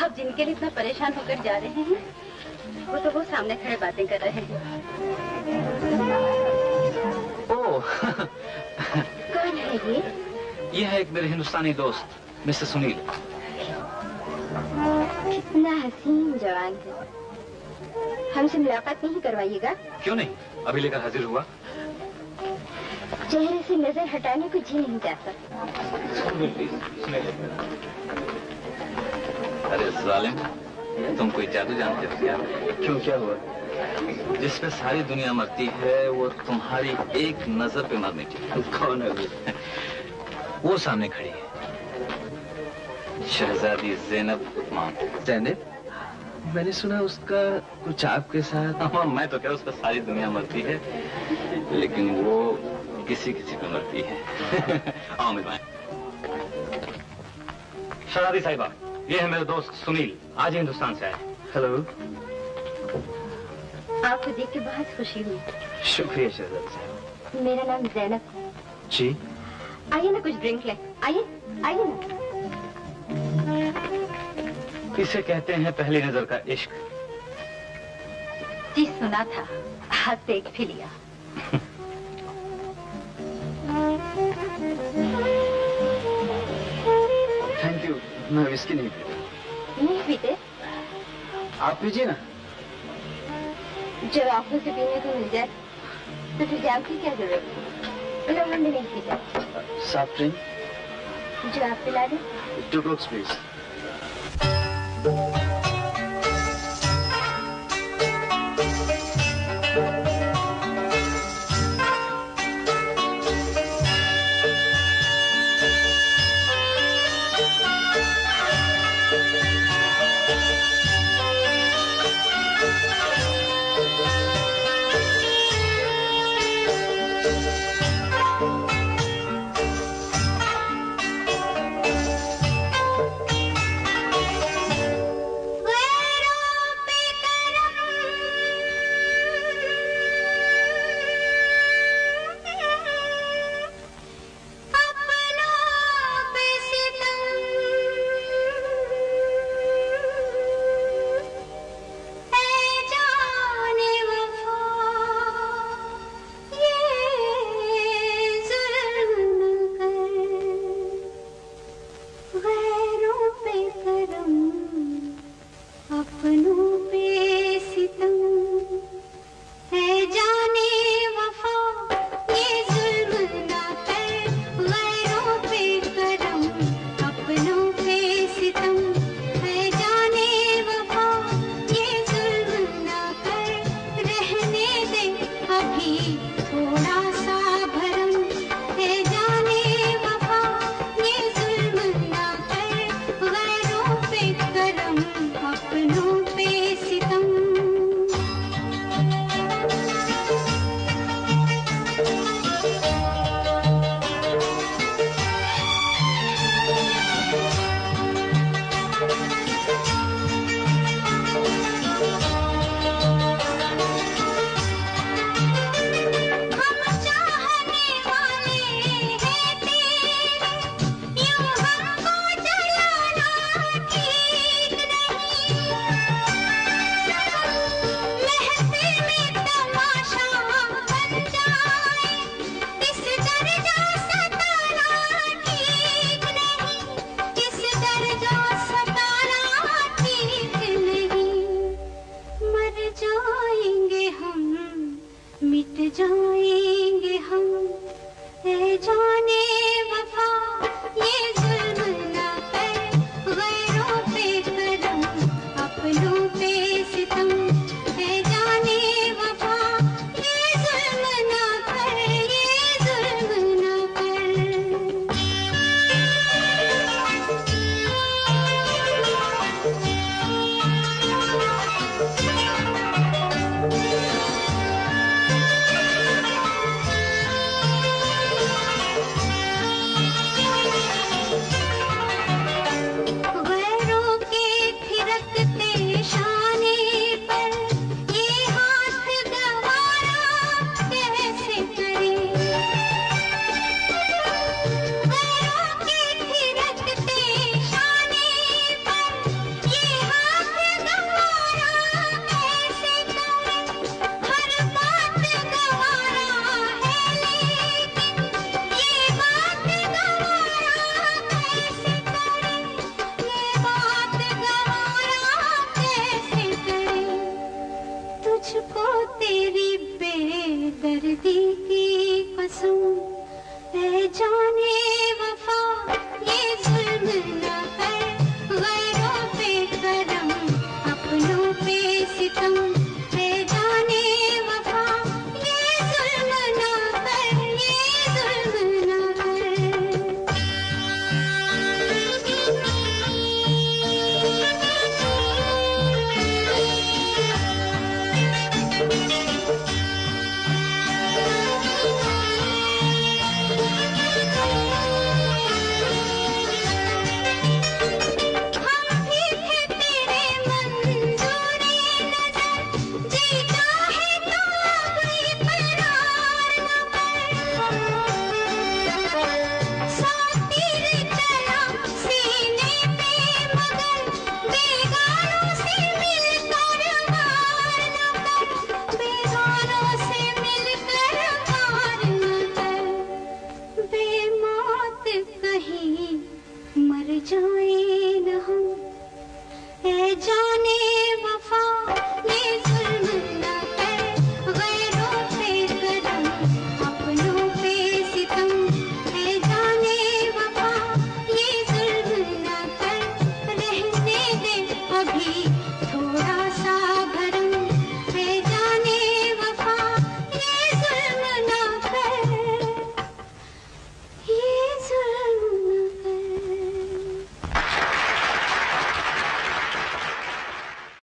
آپ جن کے لیے اتنا پریشان ہو کر جا رہے ہیں وہ تو وہ سامنے کھڑے باتیں کر رہے ہیں۔ کون ہے یہ؟ یہ ہے ایک میرے ہندوستانی دوست مسٹر سنیل۔ کتنا حسین جوان ہے۔ ہم سے ملاقات نہیں کروائیے گا؟ کیوں نہیں؟ ابھی لے کر حاضر ہوا۔ چہرے سے نظر ہٹانے کو جی نہیں جاتا ارے ظالم تم کوئی جادو جانتے ہو کیا؟ کیوں کیا ہوا؟ جس پہ ساری دنیا مرتی ہے وہ تمہاری ایک نظر پہ مرنے کی کون ہے وہ؟ سامنے کھڑی ہے۔ شہزادی زینب عثمان۔ زینب؟ میں نے سنا اس کا کچھ آپ کے ساتھ۔ ہاں، میں تو کہہ اس کا ساری دنیا مرتی ہے لیکن وہ کسی کسی پہ مرتی ہے۔ شہزادی صاحبہ یہ ہے میرے دوست سنیل. آج ہندوستان سے آئے ہلو آپ کو دیکھ کے بہت خوشی ہوئی. شکریہ شہزاد صاحب. میرا نام زینب جی. آئیے نا کچھ ڈرنک لیں. آئیے. آئیے نا. اسے کہتے ہیں پہلی نظر کا عشق. جی سنا تھا. ہاتھ دیکھ بھی لیا. میں وسکی نہیں پیتا نہیں پیتے آپ پیجیے نا جب آپ کو پینے کو مل جائے تو پھر جام کی کیا ضرورت ہے میں نہیں پیتا سافٹ ڈرنک جو آپ پلا دیں ٹو بلاکس پلیز